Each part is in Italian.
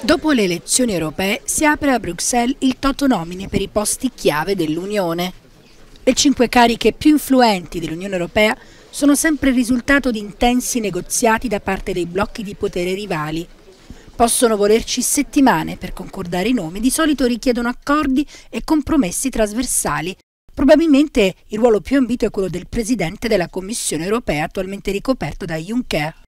Dopo le elezioni europee si apre a Bruxelles il totonomine per i posti chiave dell'Unione. Le cinque cariche più influenti dell'Unione Europea sono sempre il risultato di intensi negoziati da parte dei blocchi di potere rivali. Possono volerci settimane per concordare i nomi, di solito richiedono accordi e compromessi trasversali. Probabilmente il ruolo più ambito è quello del Presidente della Commissione europea, attualmente ricoperto da Juncker.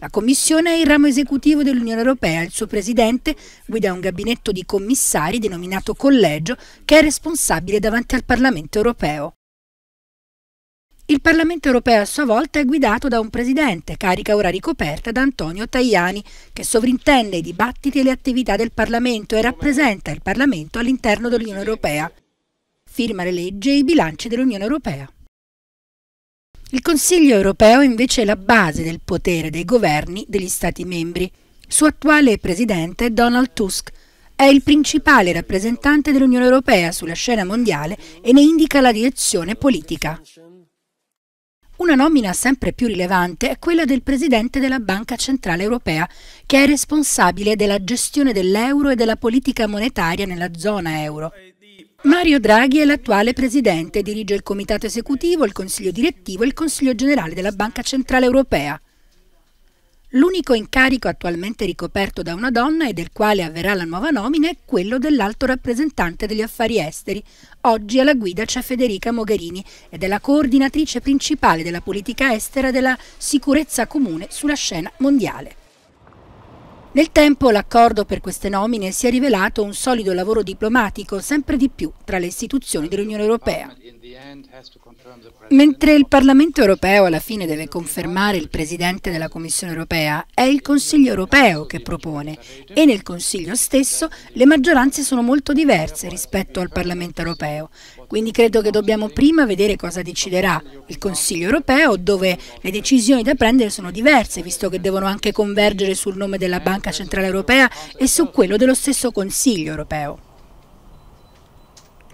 La Commissione è il ramo esecutivo dell'Unione Europea. Il suo Presidente guida un gabinetto di commissari denominato Collegio che è responsabile davanti al Parlamento europeo. Il Parlamento europeo a sua volta è guidato da un presidente, carica ora ricoperta da Antonio Tajani, che sovrintende i dibattiti e le attività del Parlamento e rappresenta il Parlamento all'interno dell'Unione europea. Firma le leggi e i bilanci dell'Unione europea. Il Consiglio europeo invece è la base del potere dei governi degli Stati membri. Suo attuale presidente, Donald Tusk, è il principale rappresentante dell'Unione europea sulla scena mondiale e ne indica la direzione politica. Una nomina sempre più rilevante è quella del presidente della Banca Centrale Europea, che è responsabile della gestione dell'euro e della politica monetaria nella zona euro. Mario Draghi è l'attuale presidente, dirige il comitato esecutivo, il consiglio direttivo e il consiglio generale della Banca Centrale Europea. L'unico incarico attualmente ricoperto da una donna e del quale avverrà la nuova nomina è quello dell'alto rappresentante degli affari esteri. Oggi alla guida c'è Federica Mogherini ed è la coordinatrice principale della politica estera della sicurezza comune sulla scena mondiale. Nel tempo l'accordo per queste nomine si è rivelato un solido lavoro diplomatico sempre di più tra le istituzioni dell'Unione Europea. Mentre il Parlamento europeo alla fine deve confermare il Presidente della Commissione europea, è il Consiglio europeo che propone e nel Consiglio stesso le maggioranze sono molto diverse rispetto al Parlamento europeo. Quindi credo che dobbiamo prima vedere cosa deciderà il Consiglio europeo, dove le decisioni da prendere sono diverse, visto che devono anche convergere sul nome della Banca Centrale Europea e su quello dello stesso Consiglio europeo.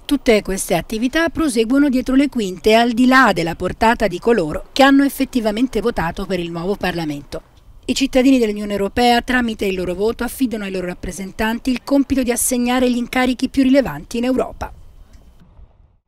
Tutte queste attività proseguono dietro le quinte al di là della portata di coloro che hanno effettivamente votato per il nuovo Parlamento. I cittadini dell'Unione Europea, tramite il loro voto, affidano ai loro rappresentanti il compito di assegnare gli incarichi più rilevanti in Europa.